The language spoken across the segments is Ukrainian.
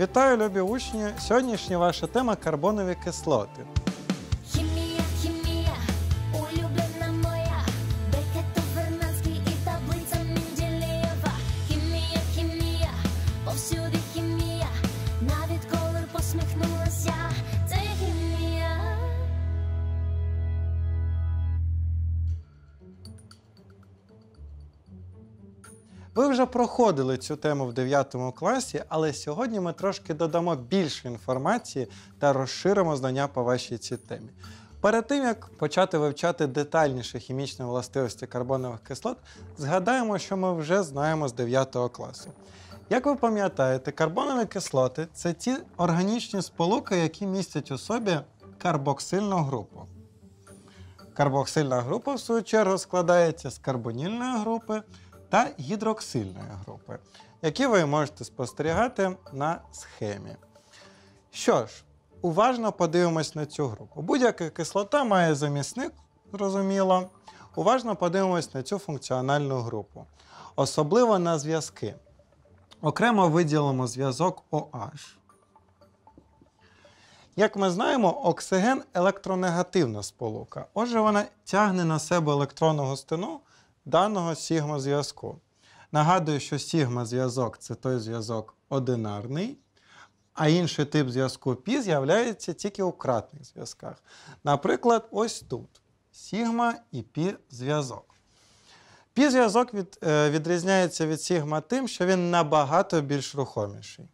Вітаю, любі учні! Сьогоднішня ваша тема карбонові кислоти. Вже проходили цю тему в 9 класі, але сьогодні ми трошки додамо більше інформації та розширимо знання по вашій цій темі. Перед тим як почати вивчати детальніше хімічні властивості карбонових кислот, згадаємо, що ми вже знаємо з 9 класу. Як ви пам'ятаєте, карбонові кислоти це ті органічні сполуки, які містять у собі карбоксильну групу. Карбоксильна група, в свою чергу, складається з карбонільної групи та гідроксильної групи, які ви можете спостерігати на схемі. Що ж, уважно подивимось на цю групу. Будь-яка кислота має замісник, зрозуміло. Уважно подивимось на цю функціональну групу, особливо на зв'язки. Окремо виділимо зв'язок OH. Як ми знаємо, оксиген електронегативна сполука. Отже, вона тягне на себе електронну густину даного сігма-зв'язку. Нагадую, що сігма-зв'язок це той зв'язок одинарний, а інший тип зв'язку π з'являється тільки у кратних зв'язках. Наприклад, ось тут сігма і π зв'язок. Пі-зв'язок від, е, відрізняється від сігма тим, що він набагато більш рухоміший.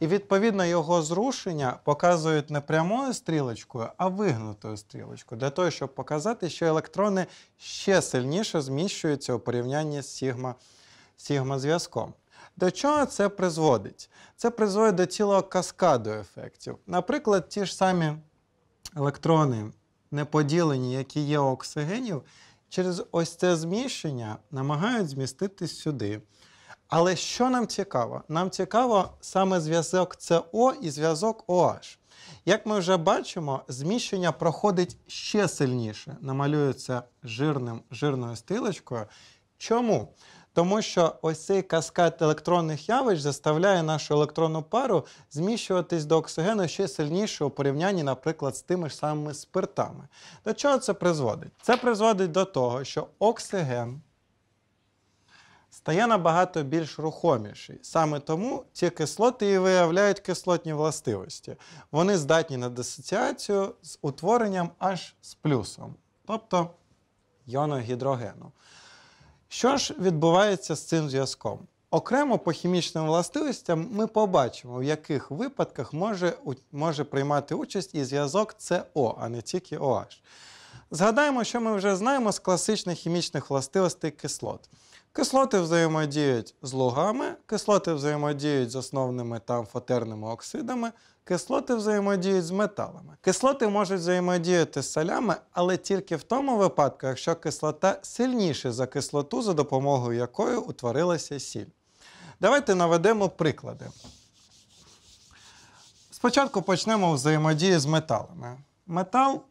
І відповідно його зрушення показують не прямою стрілочкою, а вигнутою стрілочкою, для того, щоб показати, що електрони ще сильніше зміщуються у порівнянні з сігма, сігма-зв'язком. До чого це призводить? Це призводить до цілого каскаду ефектів. Наприклад, ті ж самі електрони неподілені, які є у оксигенів, через ось це зміщення намагають зміститись сюди. Але що нам цікаво? Нам цікаво саме зв'язок СО і зв'язок OH. Як ми вже бачимо, зміщення проходить ще сильніше, намалюється жирним, жирною стрілочкою. Чому? Тому що ось цей каскад електронних явищ заставляє нашу електронну пару зміщуватись до оксигену ще сильніше у порівнянні, наприклад, з тими ж самими спиртами. До чого це призводить? Це призводить до того, що оксиген стає набагато більш рухоміший. Саме тому ці кислоти і виявляють кислотні властивості. Вони здатні на дисоціацію з утворенням H з плюсом, тобто йону гідрогену. Що ж відбувається з цим зв'язком? Окремо по хімічним властивостям ми побачимо, в яких випадках може, може приймати участь і зв'язок СО, а не тільки OH. Згадаємо, що ми вже знаємо з класичних хімічних властивостей кислот. Кислоти взаємодіють з лугами, кислоти взаємодіють з основними та амфотерними оксидами, кислоти взаємодіють з металами. Кислоти можуть взаємодіяти з солями, але тільки в тому випадку, якщо кислота сильніша за кислоту, за допомогою якої утворилася сіль. Давайте наведемо приклади. Спочатку почнемо взаємодії з металами. Метал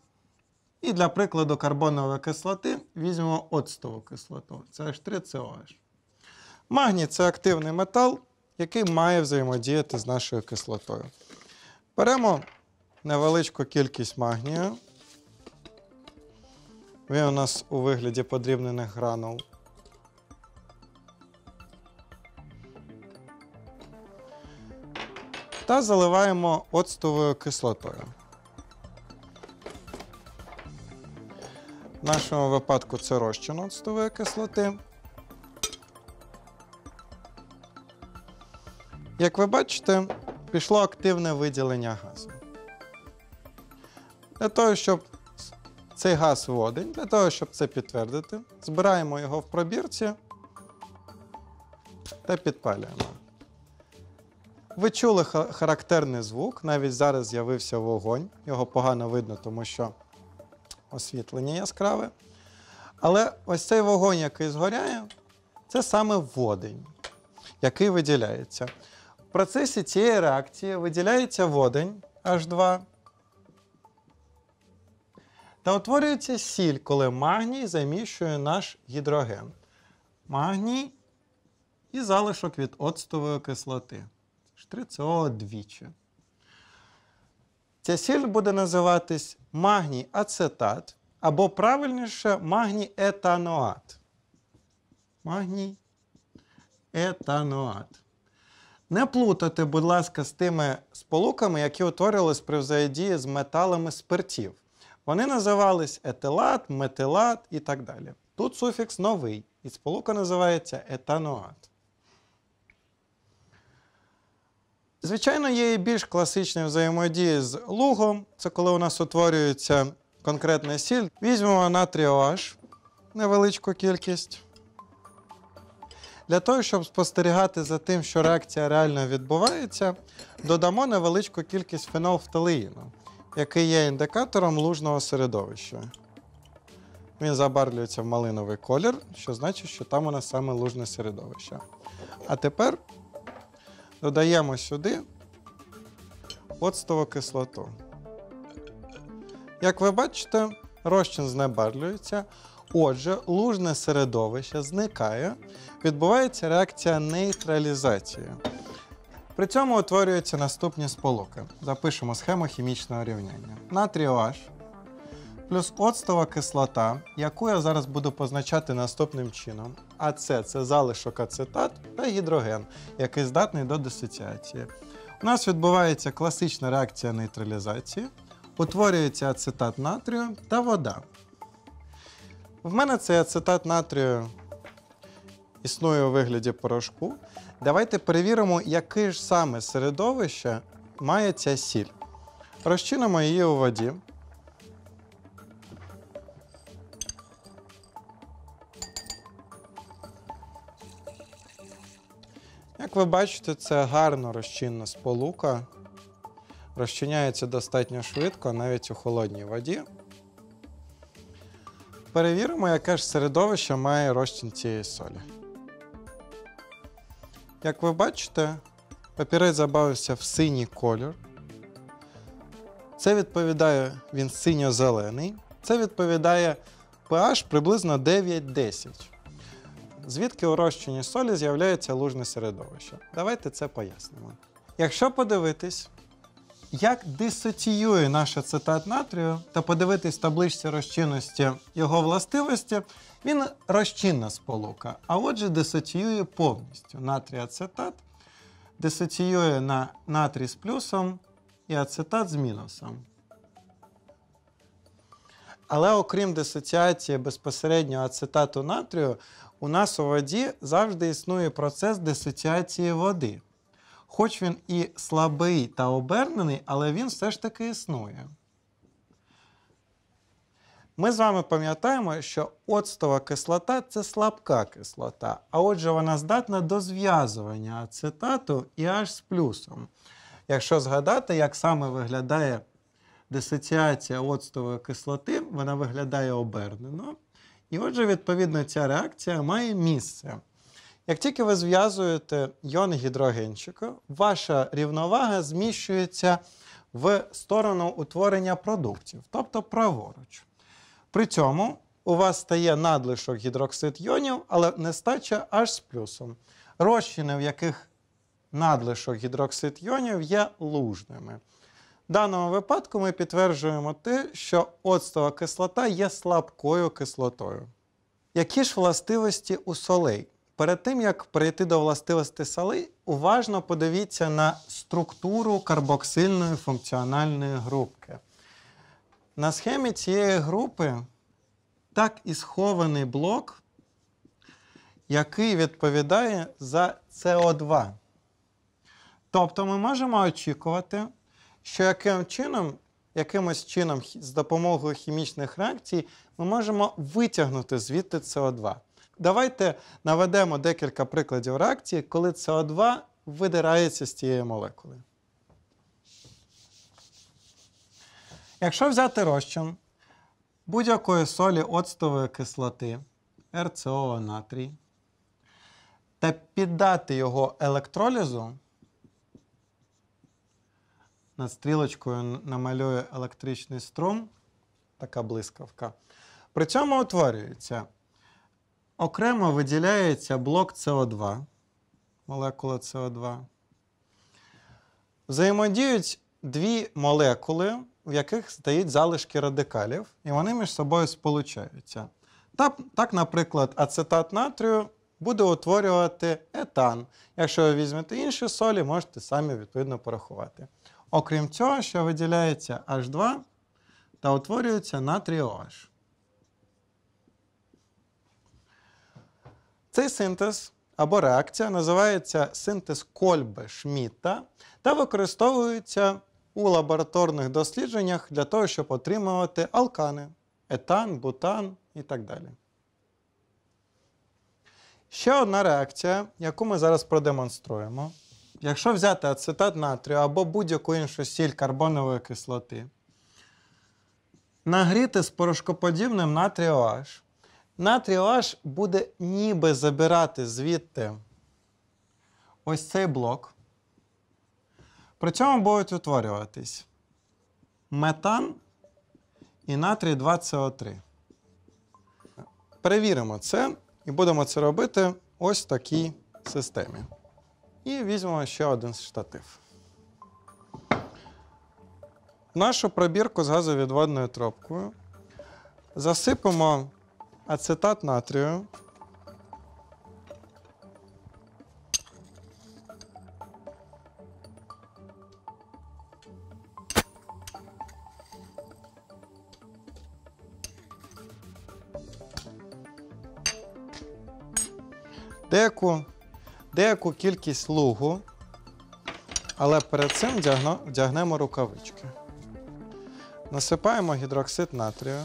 і для прикладу карбонової кислоти візьмемо оцтову кислоту. Це H3COH. Магній це активний метал, який має взаємодіяти з нашою кислотою. Беремо невеличку кількість магнію. Він у нас у вигляді подрібнених гранул. Та заливаємо оцтовою кислотою. В нашому випадку це розчин оцтової кислоти. Як ви бачите, пішло активне виділення газу. Для того, щоб цей газ водень, для того, щоб це підтвердити, збираємо його в пробірці та підпалюємо. Ви чули характерний звук, навіть зараз з'явився вогонь. Його погано видно, тому що освітлення яскраве. Але ось цей вогонь, який згоряє, це саме водень, який виділяється. В процесі цієї реакції виділяється водень H2. Та утворюється сіль, коли магній заміщує наш гідроген. Магній і залишок від оцтової кислоти. H3CO двічі. Ця сіль буде називатись магній ацетат, або правильніше магній етаноат. Магній етаноат. Не плутати, будь ласка, з тими сполуками, які утворювались при взаєдії з металами спиртів. Вони називались етилат, метилат і так далі. Тут суфікс новий, і сполука називається етаноат. Звичайно, є і більш класичні взаємодії з лугом. Це коли у нас утворюється конкретна сіль. Візьмемо натрій OH, невеличку кількість. Для того, щоб спостерігати за тим, що реакція реально відбувається, додамо невеличку кількість фенолфталеїну, який є індикатором лужного середовища. Він забарвлюється в малиновий колір, що значить, що там у нас саме лужне середовище. А тепер додаємо сюди оцтову кислоту. Як ви бачите, розчин знебарлюється. Отже, лужне середовище зникає, відбувається реакція нейтралізації. При цьому утворюються наступні сполуки. Запишемо схему хімічного рівняння. Натрій OH плюс оцтова кислота, яку я зараз буду позначати наступним чином. АЦ це залишок ацетат та гідроген, який здатний до дисоціації. У нас відбувається класична реакція нейтралізації, утворюється ацетат натрію та вода. В мене цей ацетат натрію існує у вигляді порошку. Давайте перевіримо, яке ж саме середовище має ця сіль. Розчинимо її у воді. Як ви бачите, це гарно розчинна сполука. Розчиняється достатньо швидко, навіть у холодній воді. Перевіримо, яке ж середовище має розчин цієї солі. Як ви бачите, папірець забавився в синій кольор. Це відповідає він синьо-зелений. Це відповідає pH приблизно 9-10. Звідки у розчині солі з'являється лужне середовище? Давайте це пояснимо. Якщо подивитись, як дисоціює наш ацетат натрію та подивитись в табличці розчинності його властивості, він розчинна сполука, а отже, дисоціює повністю. Натрій ацетат дисоціює на натрій з плюсом і ацетат з мінусом. Але окрім дисоціації безпосередньо ацетату натрію, у нас у воді завжди існує процес дисоціації води. Хоч він і слабий та обернений, але він все ж таки існує. Ми з вами пам'ятаємо, що оцтова кислота це слабка кислота, а отже, вона здатна до зв'язування ацетату і аж з плюсом. Якщо згадати, як саме виглядає дисоціація оцтової кислоти, вона виглядає обернено. І отже, відповідно, ця реакція має місце. Як тільки ви зв'язуєте йон гідрогенчика, ваша рівновага зміщується в сторону утворення продуктів, тобто праворуч. При цьому у вас стає надлишок гідроксид йонів, але нестача аж з плюсом. Розчини, в яких надлишок гідроксид йонів є лужними. В даному випадку ми підтверджуємо те, що оцтова кислота є слабкою кислотою. Які ж властивості у солей? Перед тим, як перейти до властивостей солей, уважно подивіться на структуру карбоксильної функціональної групки. На схемі цієї групи так і схований блок, який відповідає за СО2. Тобто ми можемо очікувати, що яким чином, якимось чином з допомогою хімічних реакцій ми можемо витягнути звідти СО2. Давайте наведемо декілька прикладів реакції, коли СО2 видирається з цієї молекули. Якщо взяти розчин будь-якої солі оцтової кислоти РЦО натрій та піддати його електролізу, над стрілочкою намалює електричний струм, така блискавка. При цьому утворюється окремо виділяється блок СО2, молекула СО2. Взаємодіють дві молекули, в яких стоять залишки радикалів, і вони між собою сполучаються. Так, так, наприклад, ацетат натрію буде утворювати етан. Якщо ви візьмете інші солі, можете самі відповідно порахувати. Окрім цього, що виділяється H2 та утворюється натрій OH. Цей синтез або реакція називається синтез Кольбе Шмітта та використовується у лабораторних дослідженнях для того, щоб отримувати алкани, етан, бутан і так далі. Ще одна реакція, яку ми зараз продемонструємо. Якщо взяти ацетат натрію або будь-яку іншу сіль карбонової кислоти, нагріти з порошкоподібним натрій OH, натрій OH буде ніби забирати звідти ось цей блок. При цьому будуть утворюватись метан і натрій 2СО3. Перевіримо це і будемо це робити ось в такій системі. І візьмемо ще один штатив. В нашу пробірку з газовідводною трубкою засипемо ацетат натрію. Деяку, деяку кількість лугу, але перед цим вдягнемо рукавички. Насипаємо гідроксид натрію.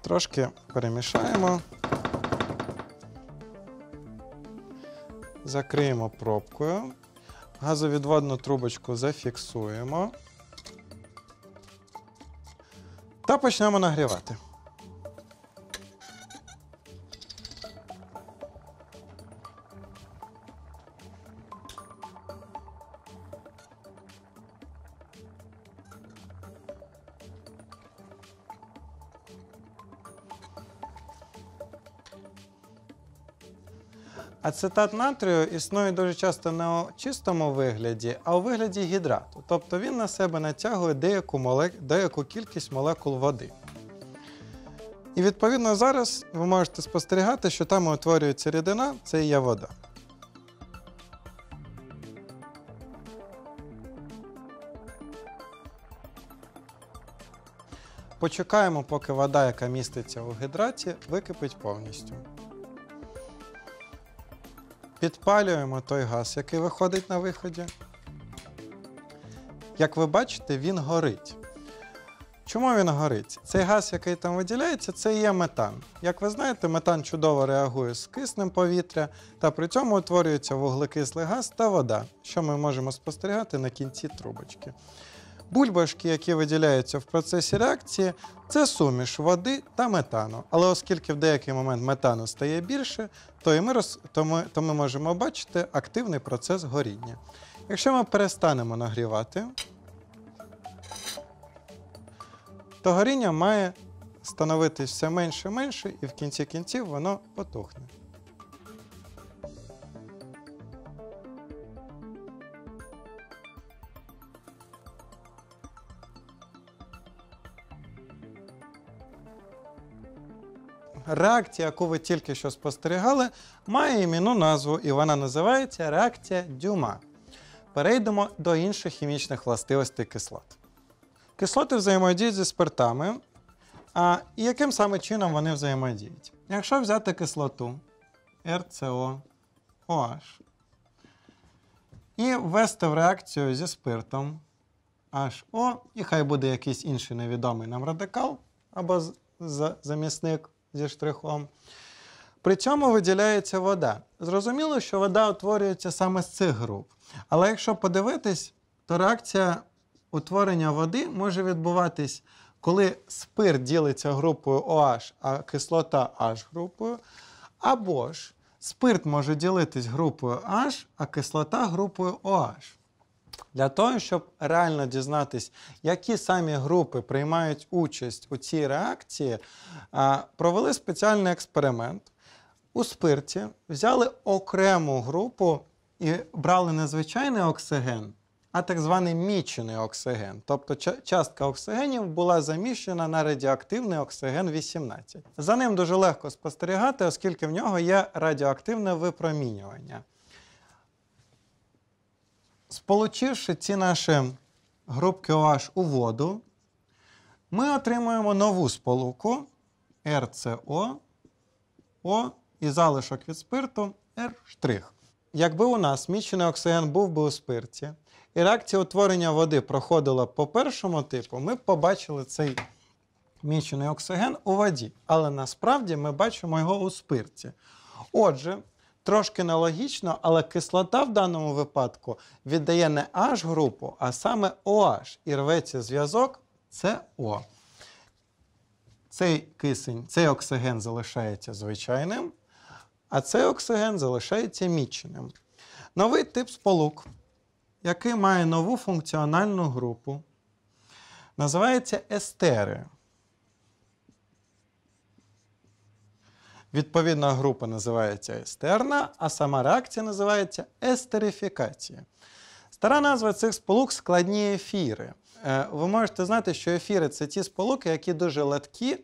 Трошки перемішаємо. Закриємо пробкою. Газовідводну трубочку зафіксуємо. Та почнемо нагрівати. Ацетат натрію існує дуже часто не у чистому вигляді, а у вигляді гідрату. Тобто він на себе натягує деяку, молек... деяку кількість молекул води. І відповідно зараз ви можете спостерігати, що там утворюється рідина, це і є вода. Почекаємо, поки вода, яка міститься у гідраті, википить повністю. Підпалюємо той газ, який виходить на виході. Як ви бачите, він горить. Чому він горить? Цей газ, який там виділяється, це є метан. Як ви знаєте, метан чудово реагує з киснем повітря, та при цьому утворюється вуглекислий газ та вода, що ми можемо спостерігати на кінці трубочки. Бульбашки, які виділяються в процесі реакції, це суміш води та метану. Але оскільки в деякий момент метану стає більше, то, і ми, роз... то, ми... то ми можемо бачити активний процес горіння. Якщо ми перестанемо нагрівати, то горіння має становитись все менше і менше, і в кінці кінців воно потухне. Реакція, яку ви тільки що спостерігали, має іменну назву, і вона називається реакція Дюма. Перейдемо до інших хімічних властивостей кислот. Кислоти взаємодіють зі спиртами. А яким саме чином вони взаємодіють? Якщо взяти кислоту RCO OH і ввести в реакцію зі спиртом HO, і хай буде якийсь інший невідомий нам радикал або замісник зі штрихом. При цьому виділяється вода. Зрозуміло, що вода утворюється саме з цих груп. Але якщо подивитись, то реакція утворення води може відбуватись, коли спирт ділиться групою OH, а кислота H групою, або ж спирт може ділитись групою H, а кислота групою OH. Для того, щоб реально дізнатись, які самі групи приймають участь у цій реакції, провели спеціальний експеримент. У спирті взяли окрему групу і брали не звичайний оксиген, а так званий мічений оксиген. Тобто частка оксигенів була заміщена на радіоактивний оксиген 18. За ним дуже легко спостерігати, оскільки в нього є радіоактивне випромінювання. Сполучивши ці наші групки OH у воду, ми отримуємо нову сполуку RCO, О і залишок від спирту R'. Якби у нас мічений оксиген був би у спирті, і реакція утворення води проходила по першому типу, ми б побачили цей мічений оксиген у воді. Але насправді ми бачимо його у спирті. Отже, трошки нелогічно, але кислота в даному випадку віддає не H групу, а саме OH. І рветься зв'язок СО. Цей кисень, цей оксиген залишається звичайним, а цей оксиген залишається міченим. Новий тип сполук, який має нову функціональну групу, називається естери. Відповідна група називається естерна, а сама реакція називається естерифікація. Стара назва цих сполук складні ефіри. Е, Ви можете знати, що ефіри це ті сполуки, які дуже легкі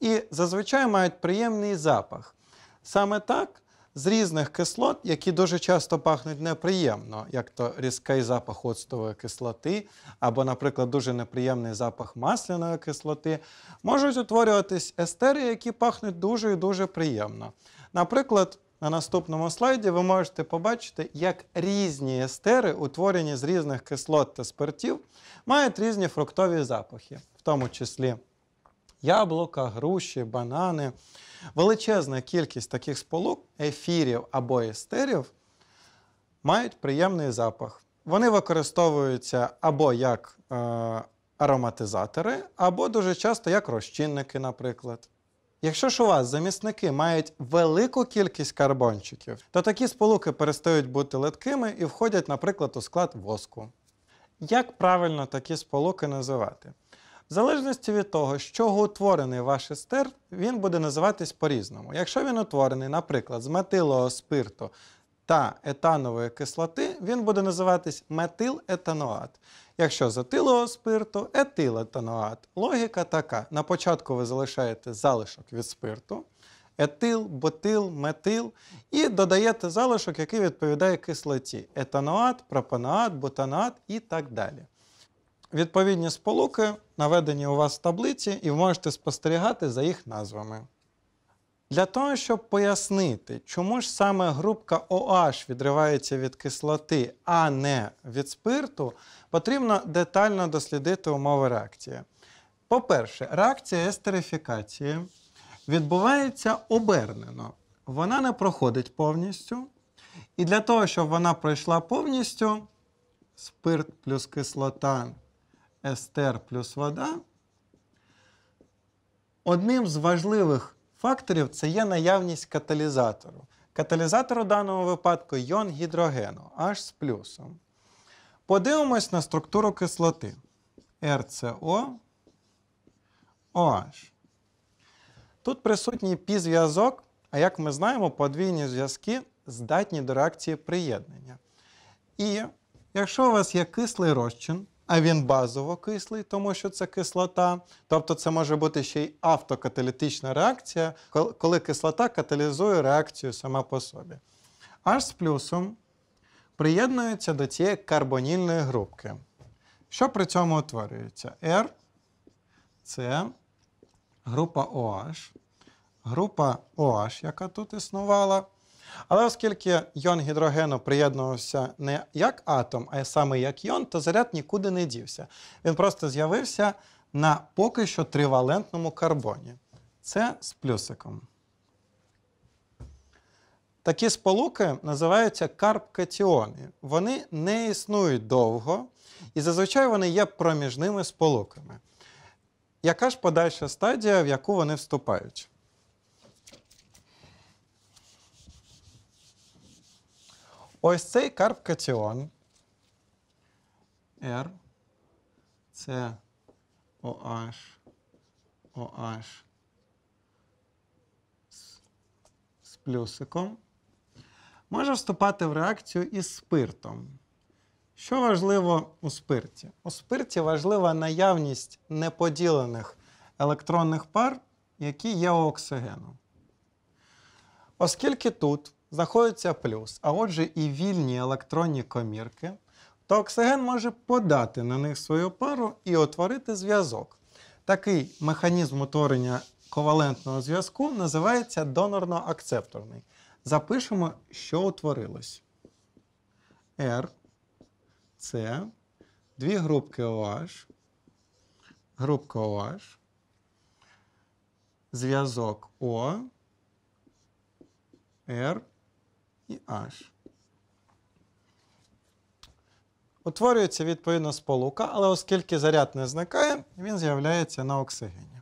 і зазвичай мають приємний запах. Саме так, з різних кислот, які дуже часто пахнуть неприємно, як то різкий запах оцтової кислоти, або, наприклад, дуже неприємний запах масляної кислоти, можуть утворюватись естери, які пахнуть дуже і дуже приємно. Наприклад, на наступному слайді ви можете побачити, як різні естери, утворені з різних кислот та спиртів, мають різні фруктові запахи, в тому числі яблука, груші, банани. Величезна кількість таких сполук, ефірів або естерів, мають приємний запах. Вони використовуються або як е, ароматизатори, або дуже часто як розчинники, наприклад. Якщо ж у вас замісники мають велику кількість карбончиків, то такі сполуки перестають бути литкими і входять, наприклад, у склад воску. Як правильно такі сполуки називати? В залежності від того, з чого утворений ваш естер, він буде називатись по-різному. Якщо він утворений, наприклад, з метилового спирту та етанової кислоти, він буде називатись метилетаноат. Якщо з етилового спирту етилетаноат. Логіка така: на початку ви залишаєте залишок від спирту, етил, бутил, метил, і додаєте залишок, який відповідає кислоті: етаноат, пропаноат, бутаноат і так далі. Відповідні сполуки наведені у вас в таблиці, і ви можете спостерігати за їх назвами. Для того, щоб пояснити, чому ж саме групка OH відривається від кислоти, а не від спирту, потрібно детально дослідити умови реакції. По-перше, реакція естерифікації відбувається обернено. Вона не проходить повністю. І для того, щоб вона пройшла повністю, спирт плюс кислота, естер плюс вода, одним з важливих факторів це є наявність каталізатору. Каталізатор у даному випадку йон гідрогену H з плюсом. Подивимось на структуру кислоти RCO OH. Тут присутній пі-зв'язок, а як ми знаємо, подвійні зв'язки здатні до реакції приєднання. І якщо у вас є кислий розчин, а він базово кислий, тому що це кислота, тобто це може бути ще й автокаталітична реакція, коли кислота каталізує реакцію сама по собі. H з плюсом приєднується до цієї карбонільної групки. Що при цьому утворюється? R це група OH, група OH, яка тут існувала. Але оскільки йон гідрогену приєднувався не як атом, а саме як йон, то заряд нікуди не дівся. Він просто з'явився на поки що тривалентному карбоні. Це з плюсиком. Такі сполуки називаються карбкатіони. Вони не існують довго, і зазвичай вони є проміжними сполуками. Яка ж подальша стадія, в яку вони вступають? Ось цей карбкатіон R, С, OH, OH з плюсиком, може вступати в реакцію із спиртом. Що важливо у спирті? У спирті важлива наявність неподілених електронних пар, які є у оксигену. Оскільки тут знаходиться плюс, а отже і вільні електронні комірки, то оксиген може подати на них свою пару і утворити зв'язок. Такий механізм утворення ковалентного зв'язку називається донорно-акцепторний. Запишемо, що утворилось. R, С, дві групки OH, групка OH, зв'язок О, R і H. Утворюється відповідно сполука, але оскільки заряд не зникає, він з'являється на оксигені.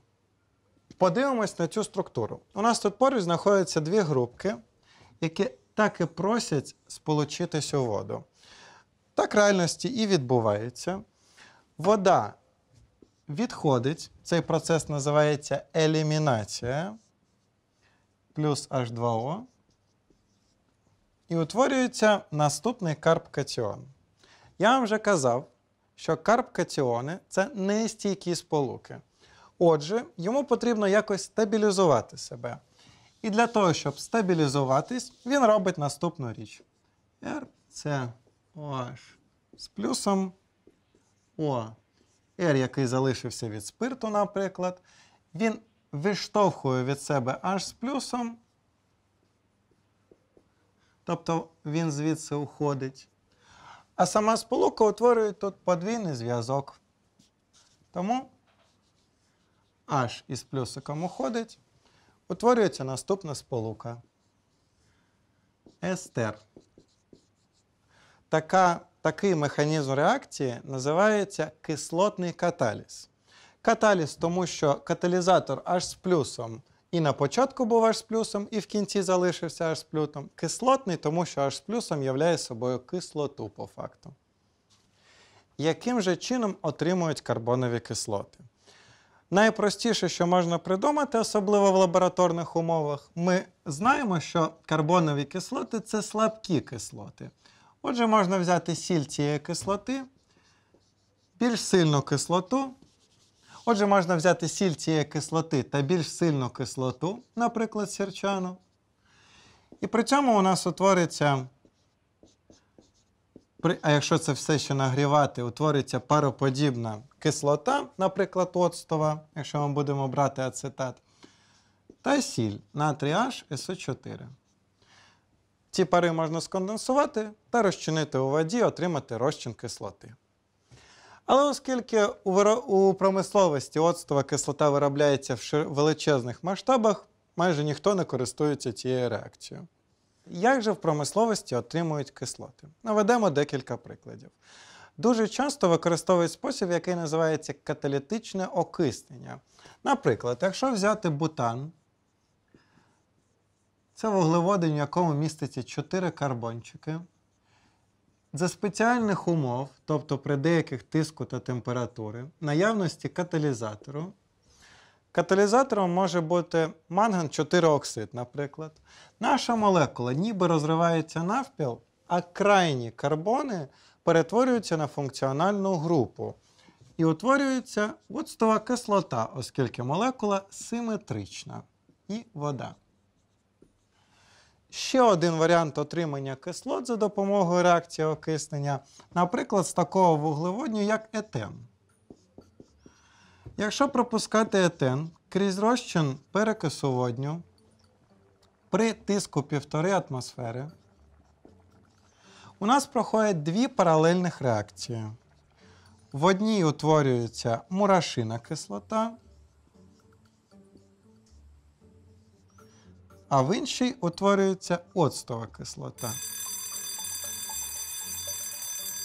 Подивимось на цю структуру. У нас тут поруч знаходяться дві групки, які так і просять сполучитись у воду. Так в реальності і відбувається. Вода відходить, цей процес називається елімінація, плюс H2O. І утворюється наступний карбкатіон. Я вам вже казав, що карбкатіони це нестійкі сполуки. Отже, йому потрібно якось стабілізувати себе. І для того, щоб стабілізуватись, він робить наступну річ. RCOH з плюсом О. R, який залишився від спирту, наприклад, він виштовхує від себе H з плюсом. Тобто він звідси уходить. А сама сполука утворює тут подвійний зв'язок. Тому H із плюсиком уходить, утворюється наступна сполука. Естер. Така, такий механізм реакції називається кислотний каталіз. Каталіз, тому що каталізатор H з плюсом і на початку був H з плюсом, і в кінці залишився H з плюсом. Кислотний, тому що H з плюсом являє собою кислоту по факту. Яким же чином отримують карбонові кислоти? Найпростіше, що можна придумати, особливо в лабораторних умовах, ми знаємо, що карбонові кислоти це слабкі кислоти. Отже, можна взяти сіль цієї кислоти, більш сильну кислоту. Отже, можна взяти сіль цієї кислоти та більш сильну кислоту, наприклад, сірчану. І при цьому у нас утвориться, а якщо це все ще нагрівати, утвориться пароподібна кислота, наприклад, оцтова, якщо ми будемо брати ацетат, та сіль натрій H SO4. Ці пари можна сконденсувати та розчинити у воді, отримати розчин кислоти. Але оскільки у, промисловості оцтова кислота виробляється в величезних масштабах, майже ніхто не користується цією реакцією. Як же в промисловості отримують кислоти? Наведемо декілька прикладів. Дуже часто використовують спосіб, який називається каталітичне окиснення. Наприклад, якщо взяти бутан, це вуглеводень, в якому міститься 4 карбончики. За спеціальних умов, тобто при деяких тиску та температури, наявності каталізатору. Каталізатором може бути манган 4 оксид, наприклад. Наша молекула ніби розривається навпіл, а крайні карбони перетворюються на функціональну групу. І утворюється оцтова кислота, оскільки молекула симетрична і вода. Ще один варіант отримання кислот за допомогою реакції окиснення, наприклад, з такого вуглеводню, як етен. Якщо пропускати етен крізь розчин перекису водню при тиску 1,5 атмосфери, у нас проходять дві паралельних реакції. В одній утворюється мурашина кислота, а в іншій утворюється оцтова кислота.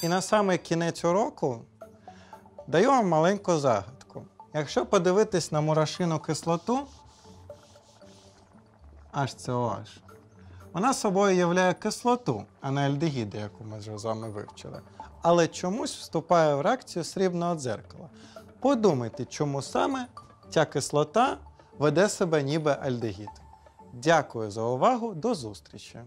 І на самий кінець уроку даю вам маленьку загадку. Якщо подивитись на мурашину кислоту HCOH, Вона собою являє кислоту, а не альдегіди, яку ми вже з вами вивчили. Але чомусь вступає в реакцію срібного дзеркала. Подумайте, чому саме ця кислота веде себе ніби альдегід. Дякую за увагу, до зустрічі!